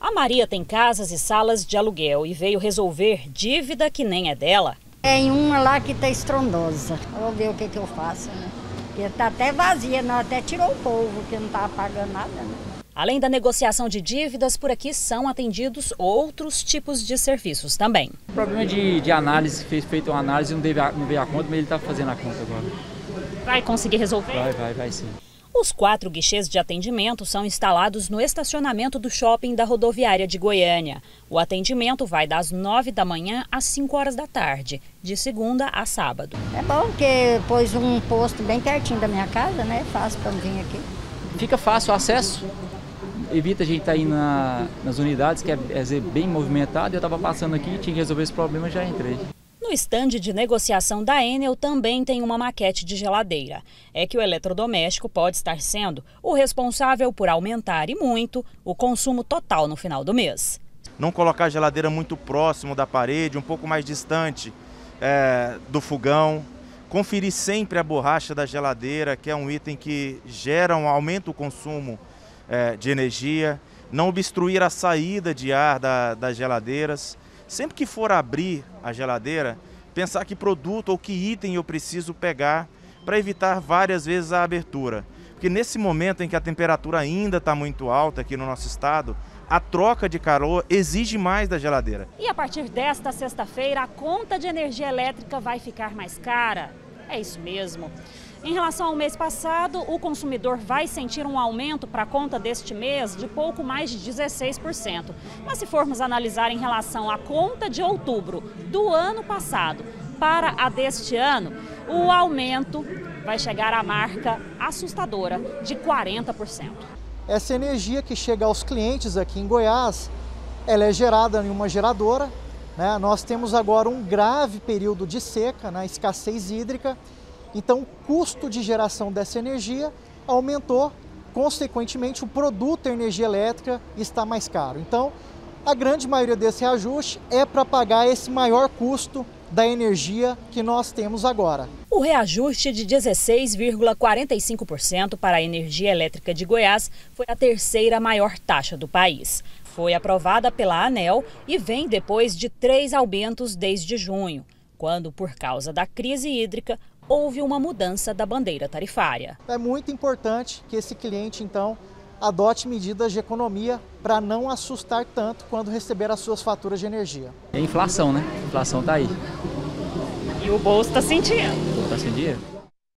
A Maria tem casas e salas de aluguel e veio resolver dívida que nem é dela. Tem uma lá que está estrondosa. Vou ver o que, que eu faço, né? Porque está até vazia, não, até tirou o povo, que não estava pagando nada, né? Além da negociação de dívidas, por aqui são atendidos outros tipos de serviços também. O problema de, de análise, fez feito uma análise não, deve, não veio a conta, mas ele está fazendo a conta agora. Vai conseguir resolver? Vai, vai, vai sim. Os quatro guichês de atendimento são instalados no estacionamento do shopping da rodoviária de Goiânia. O atendimento vai das 9 da manhã às 5 horas da tarde, de segunda a sábado. É bom porque pôs um posto bem pertinho da minha casa, né? Fácil para vir aqui. Fica fácil o acesso evita a gente estar tá indo na, nas unidades, que é, é bem movimentado. Eu estava passando aqui, tinha que resolver esse problema já entrei. No estande de negociação da Enel também tem uma maquete de geladeira. É que o eletrodoméstico pode estar sendo o responsável por aumentar e muito o consumo total no final do mês. Não colocar a geladeira muito próximo da parede, um pouco mais distante é, do fogão. Conferir sempre a borracha da geladeira, que é um item que gera um aumento o consumo é, de energia, não obstruir a saída de ar da, das geladeiras. Sempre que for abrir a geladeira, pensar que produto ou que item eu preciso pegar para evitar várias vezes a abertura. Porque nesse momento em que a temperatura ainda está muito alta aqui no nosso estado, a troca de calor exige mais da geladeira. E a partir desta sexta-feira, a conta de energia elétrica vai ficar mais cara. É isso mesmo. Em relação ao mês passado, o consumidor vai sentir um aumento para a conta deste mês de pouco mais de 16%. Mas se formos analisar em relação à conta de outubro do ano passado para a deste ano, o aumento vai chegar à marca assustadora de 40%. Essa energia que chega aos clientes aqui em Goiás, ela é gerada em uma geradora. Né? Nós temos agora um grave período de seca, né? escassez hídrica, então, o custo de geração dessa energia aumentou, consequentemente, o produto de energia elétrica está mais caro. Então, a grande maioria desse reajuste é para pagar esse maior custo da energia que nós temos agora. O reajuste de 16,45% para a energia elétrica de Goiás foi a terceira maior taxa do país. Foi aprovada pela ANEL e vem depois de três aumentos desde junho, quando, por causa da crise hídrica, houve uma mudança da bandeira tarifária. É muito importante que esse cliente, então, adote medidas de economia para não assustar tanto quando receber as suas faturas de energia. É inflação, né? A inflação está aí. E o bolso está sentindo. Está sem dinheiro.